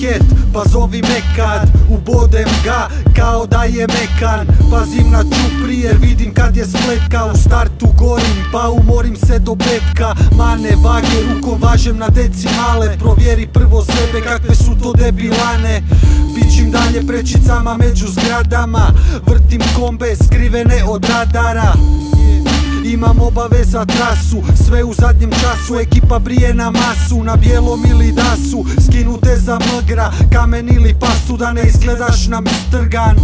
paket Pa zovi me kad ubodem ga kao da je mekan. Pazim na čupri jer vidim kad je spletka U startu gorim pa umorim se do petka, Mane vage rukom važem na decimale Provjeri prvo sebe kakve su to debilane. Pičim dalje prečicama među zgradama Vrtim kombe skrivene od radara imam obaveza trasu. Sve u zadnjem času Ekipa brije na masu. Na bijelom ili dasu Skinute za mgra Kamen ili pastu Da ne izgledaš nam strgan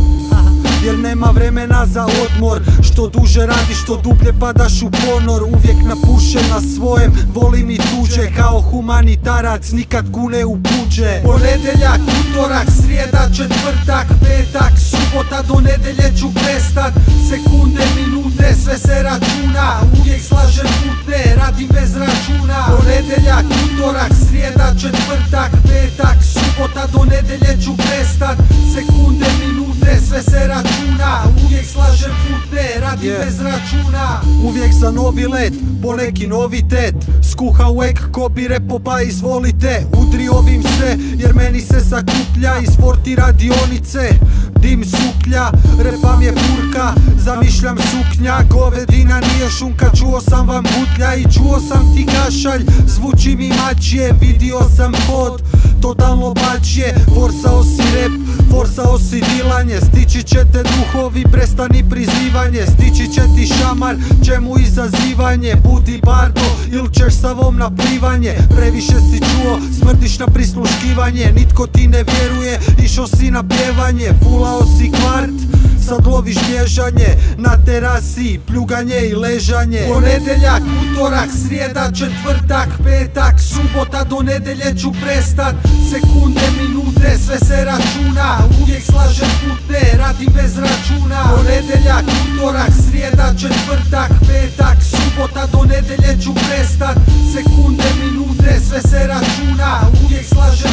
jer nema vremena za odmor. Što duže radiš, što dublje padaš u ponor. Uvijek napušen na svojem, volim i tuđe. Kao humanitarac, nikad kune u buđe Ponedeljak, utorak, srijeda, četvrtak, petak Subota do nedelje ću prestat. Sekunde, minute, sve se računa Uvijek slažem putne, radim bez računa. Ponedeljak, utorak, srijeda, četvrtak, petak Subota do nedelje ću prestat. Sekunde, minute, sve se računa Uvijek slažem putne, radim bez računa. Uvijek za novi let, po neki novitet Skuha u ek, ko bi repo pa izvolite Udri ovim se, jer meni se sakuplja Iz forti radionice, dim suklja Repam je furka, zamišljam suknja Govedina nije šunka, čuo sam vam butlja I čuo sam ti kašalj, zvuči mi mačije Vidio sam hod, totalno bačje. Forsao si rep, forsao si dilanje Stići će te duhovi, prestani prizivanje. Stići će ti šamar, čemu izazivanje? Budi bardo, il ćeš sa vom na plivanje? Previše si čuo, smrdiš na prisluškivanje. Nitko ti ne vjeruje, išao si na pjevanje. Fulao si kvart, loviš bježanje Na terasi, pljuganje i ležanje. Ponedjeljak, utorak, srijeda, četvrtak, petak Subota do nedelje ću prestat. Sekunde, minute, sve se računa. Uvijek slažem putne, radi bez računa. Ponedjeljak, utorak, srijeda, četvrtak, petak Subota do nedelje ću prestat. Sekunde, minute, sve se računa. Uvijek slažem